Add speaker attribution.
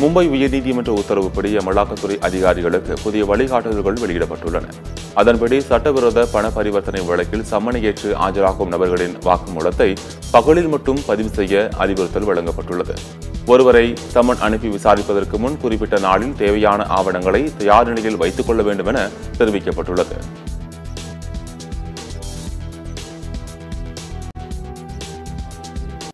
Speaker 1: மும்பை உயர்நீதிமன்ற உத்தரவுப்படி அமலாக்கத்துறை அதிகாரிகளுக்கு புதிய வழிகாட்டுதல்கள் வெளியிடப்பட்டுள்ளன. அதன்படி சட்டவிரோத பண பரிவர்த்தனை வழக்கில் சம்மனை ஏற்று ஆஜராகும் நபர்களின் வாக்குமூலத்தை பகலில் மட்டும் பதிவு செய்ய அறிவுறுத்தல் வழங்கப்பட்டுள்ளது. ஒருவரை சம்மன் அனுப்பி விசாரிப்பதற்கு முன் குறிப்பிட்ட நாளில் தேவையான ஆவணங்களை தயார் நிலையில் வைத்துக் கொள்ள வேண்டும் என தெரிவிக்கப்பட்டுள்ளது.